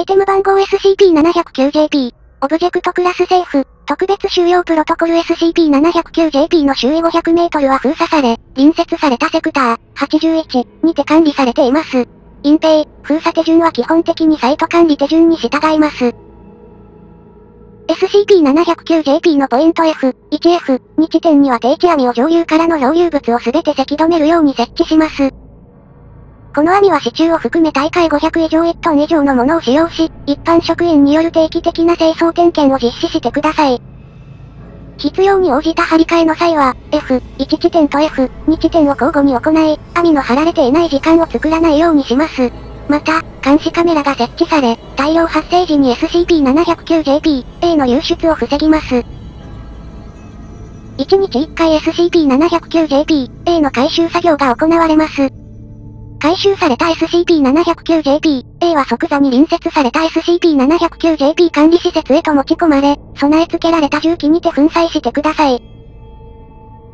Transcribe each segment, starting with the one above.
イテム番号 SCP-709JP。オブジェクトクラスセーフ。特別収容プロトコル SCP-709JP の周囲500メートルは封鎖され、隣接されたセクター、81にて管理されています。隠蔽、封鎖手順は基本的にサイト管理手順に従います。SCP-709JP のポイント F、1F、2地点には定置網を上流からの漂流物をすべてせき止めるように設置します。この網は支柱を含め大会500以上1トン以上のものを使用し、一般職員による定期的な清掃点検を実施してください。必要に応じた張り替えの際は、F、1地点と F、2地点を交互に行い、網の張られていない時間を作らないようにします。また、監視カメラが設置され、大量発生時に SCP-709JP、A の流出を防ぎます。1日1回 SCP-709JP、A の回収作業が行われます。回収された SCP-709JP、A は即座に隣接された SCP-709JP 管理施設へと持ち込まれ、備え付けられた重機にて粉砕してください。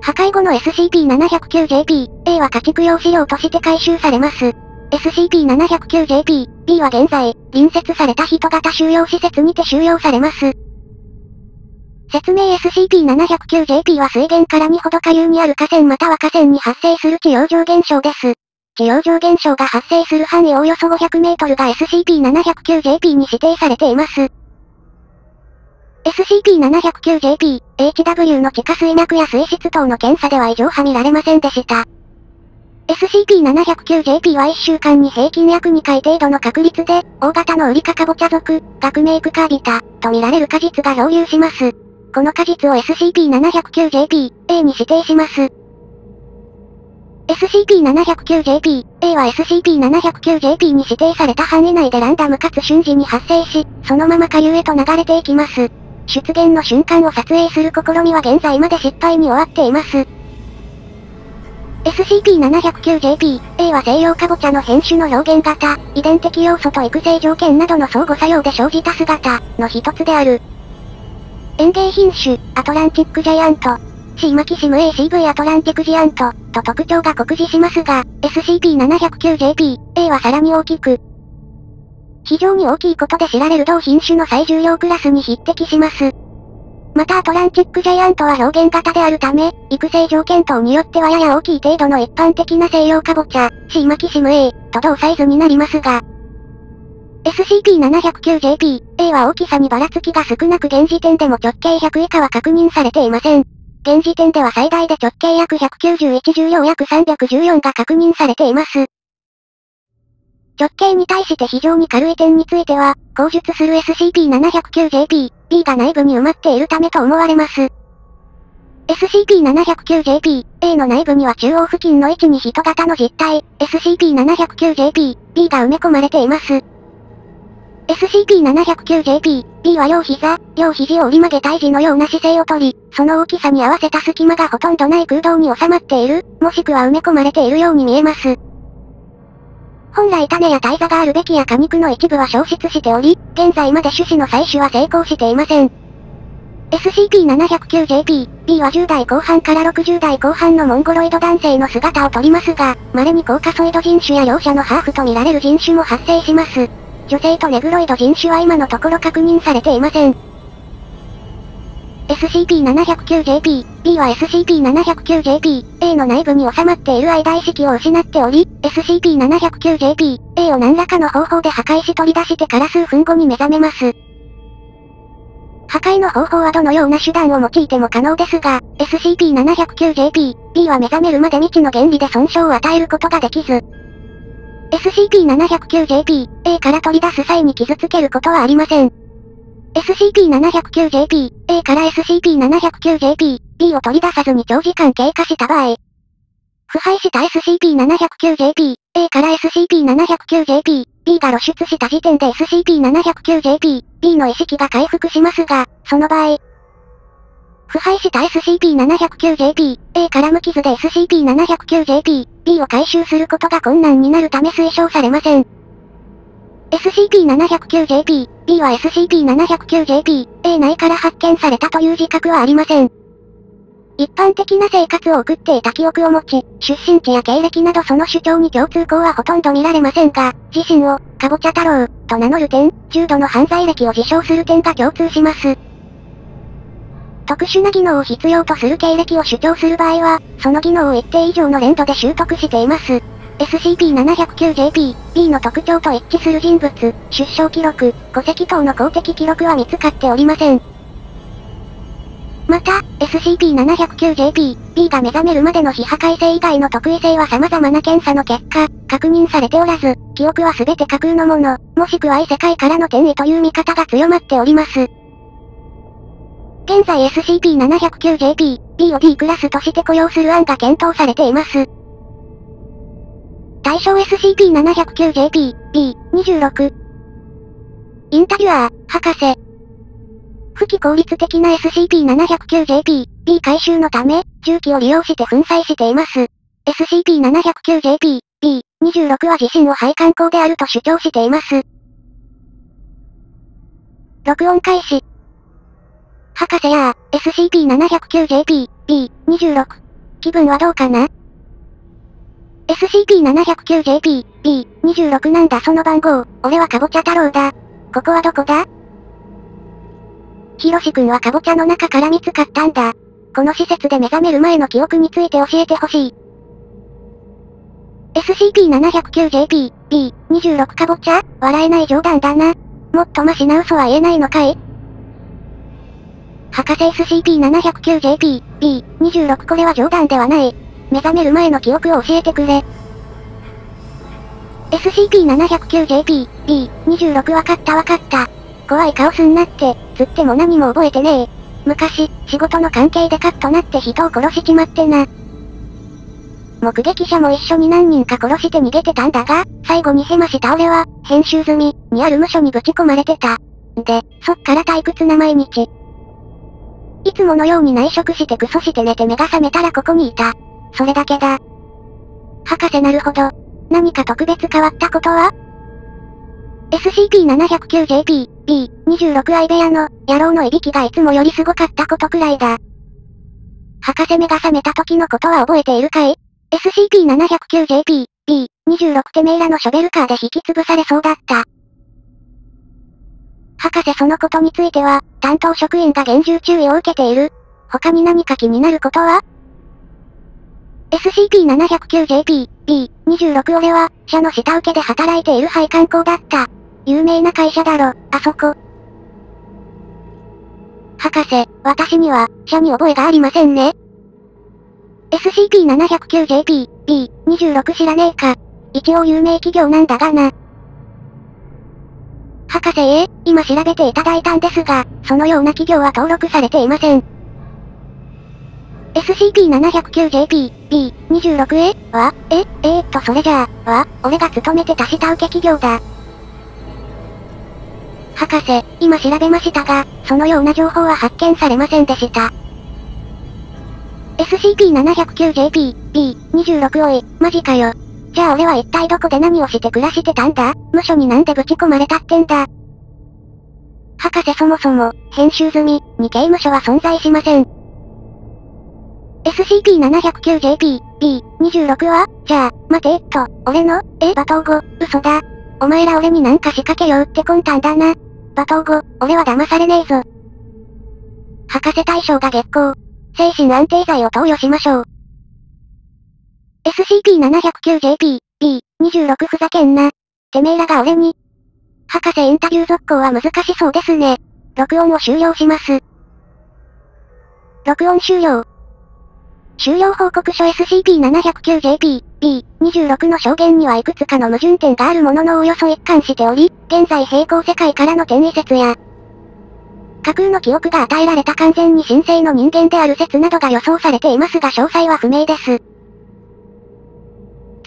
破壊後の SCP-709JP、A は家畜用資料として回収されます。SCP-709JP、B は現在、隣接された人型収容施設にて収容されます。説明 SCP-709JP は水源から2ほど下流にある河川または河川に発生する地洋上現象です。地洋上現象が発生する範囲おおよそ500メートルが SCP-709JP に指定されています。SCP-709JP、HW の地下水脈や水質等の検査では異常は見られませんでした。SCP-709JP は1週間に平均約2回程度の確率で、大型のウリカカボチャ属、学名クカービタ、と見られる果実が漂流します。この果実を SCP-709JP、A に指定します。SCP-709JP、A は SCP-709JP に指定された範囲内でランダムかつ瞬時に発生し、そのまま下流へと流れていきます。出現の瞬間を撮影する試みは現在まで失敗に終わっています。SCP-709JP、A は西洋カボチャの変種の表現型、遺伝的要素と育成条件などの相互作用で生じた姿、の一つである。園芸品種、アトランティックジャイアント、C マキシム ACV アトランティクジアント、と特徴が酷似しますが、SCP-709JP、A はさらに大きく、非常に大きいことで知られる同品種の最重量クラスに匹敵します。またアトランティックジャイアントは表現型であるため、育成条件等によってはやや大きい程度の一般的な西洋カボチャ、C マキシム A、と同サイズになりますが、SCP-709JP、A は大きさにばらつきが少なく現時点でも直径100以下は確認されていません。現時点では最大で直径約191重量約314が確認されています。直径に対して非常に軽い点については、口述する SCP-709JP、B が内部に埋まっているためと思われます。SCP-709JP、A の内部には中央付近の位置に人型の実体、SCP-709JP、B が埋め込まれています。SCP-709JP、B は両膝、両肘を折り曲げ胎児のような姿勢をとり、その大きさに合わせた隙間がほとんどない空洞に収まっている、もしくは埋め込まれているように見えます。本来種や胎座があるべきや果肉の一部は消失しており、現在まで種子の採取は成功していません。SCP-709JP、B は10代後半から60代後半のモンゴロイド男性の姿をとりますが、稀にコーカソイド人種や両者のハーフと見られる人種も発生します。女性とネグロイド人種は今のところ確認されていません。SCP-709JP、B は SCP-709JP、A の内部に収まっている間意識を失っており、SCP-709JP、A を何らかの方法で破壊し取り出してから数分後に目覚めます。破壊の方法はどのような手段を用いても可能ですが、SCP-709JP、B は目覚めるまで未知の原理で損傷を与えることができず、SCP-709JP、A から取り出す際に傷つけることはありません。SCP-709JP、A から SCP-709JP、B を取り出さずに長時間経過した場合、腐敗した SCP-709JP、A から SCP-709JP、B が露出した時点で SCP-709JP、B の意識が回復しますが、その場合、腐敗した SCP-709JP、A から無傷で SCP-709JP、B を回収することが困難になるため推奨されません。SCP-709JP、B は SCP-709JP、A 内から発見されたという自覚はありません。一般的な生活を送っていた記憶を持ち、出身地や経歴などその主張に共通項はほとんど見られませんが、自身を、かぼちゃ太郎、と名乗る点、重度の犯罪歴を自称する点が共通します。特殊な技能を必要とする経歴を主張する場合は、その技能を一定以上の連度で習得しています。SCP-709JP、B の特徴と一致する人物、出生記録、戸籍等の公的記録は見つかっておりません。また、SCP-709JP、B が目覚めるまでの非破壊性以外の特異性は様々な検査の結果、確認されておらず、記憶は全て架空のもの、もしくは異世界からの転移という見方が強まっております。現在 SCP-709JP、B を D クラスとして雇用する案が検討されています。対象 SCP-709JP、B、26。インタビュアー、博士。不非効率的な SCP-709JP、B 回収のため、重機を利用して粉砕しています。SCP-709JP、B、26は自身を配管工であると主張しています。録音開始。博士や SCP-709JP、B、26。気分はどうかな？SCP-709JP、B、26なんだその番号、俺はかぼちゃ太郎だ。ここはどこだ？ひろしくんはかぼちゃの中から見つかったんだ。この施設で目覚める前の記憶について教えてほしい。SCP-709JP、B、26かぼちゃ笑えない冗談だな。もっとマシな嘘は言えないのかい？博士 SCP-709JP、B、26これは冗談ではない。目覚める前の記憶を教えてくれ。SCP-709JP、B、26わかったわかった。怖い顔すんなって、つっても何も覚えてねえ。昔、仕事の関係でカッとなって人を殺しちまってな。目撃者も一緒に何人か殺して逃げてたんだが、最後にヘマした俺は、編集済み、にある無所にぶち込まれてた。で、そっから退屈な毎日。いつものように内職してクソして寝て目が覚めたらここにいた。それだけだ。博士なるほど。何か特別変わったことは ?SCP-709JP、B、26アイベアの、野郎のいびきがいつもよりすごかったことくらいだ。博士目が覚めた時のことは覚えているかい ?SCP-709JP、B、26てめえらのショベルカーで引き潰されそうだった。博士そのことについては、担当職員が厳重注意を受けている。他に何か気になることは？SCP-709JP、B、26俺は、社の下請けで働いている配管工だった。有名な会社だろ、あそこ。博士、私には、社に覚えがありませんね。SCP-709JP、B、26知らねえか。一応有名企業なんだがな。博士へ、今調べていただいたんですが、そのような企業は登録されていません。SCP-709JP、B、26A、は、え、えー、っとそれじゃあ、は、俺が勤めてた下請け企業だ。博士、今調べましたが、そのような情報は発見されませんでした。SCP-709JP、B、26おい、マジかよ。じゃあ俺は一体どこで何をして暮らしてたんだ？無所になんでぶち込まれたってんだ？博士そもそも、編集済み、に刑務所は存在しません。SCP-709JP、B、26はじゃあ、待てと、俺の、え、罵倒語、嘘だ。お前ら俺になんか仕掛けようって魂胆だな。罵倒語、俺は騙されねえぞ。博士大将が月光。精神安定剤を投与しましょう。SCP-709JP、B、26ふざけんな。てめえらが俺に。博士インタビュー続行は難しそうですね。録音を終了します。録音終了。終了報告書 SCP-709JP、B、26の証言にはいくつかの矛盾点があるもののおよそ一貫しており、現在平行世界からの転移説や、架空の記憶が与えられた完全に神聖の人間である説などが予想されていますが詳細は不明です。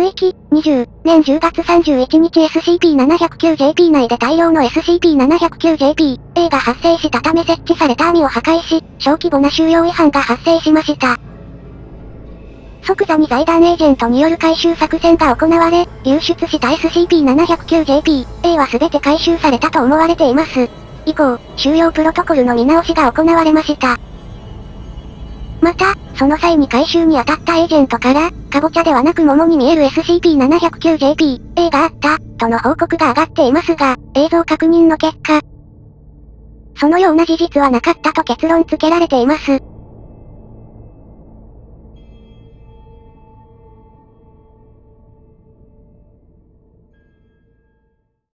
追記、20、年10月31日 SCP-709JP 内で大量の SCP-709JP、A が発生したため設置された網を破壊し、小規模な収容違反が発生しました。即座に財団エージェントによる回収作戦が行われ、流出した SCP-709JP、A は全て回収されたと思われています。以降、収容プロトコルの見直しが行われました。また、その際に回収に当たったエージェントから、カボチャではなく桃に見える SCP-709JP、A があった、との報告が上がっていますが、映像確認の結果、そのような事実はなかったと結論付けられています。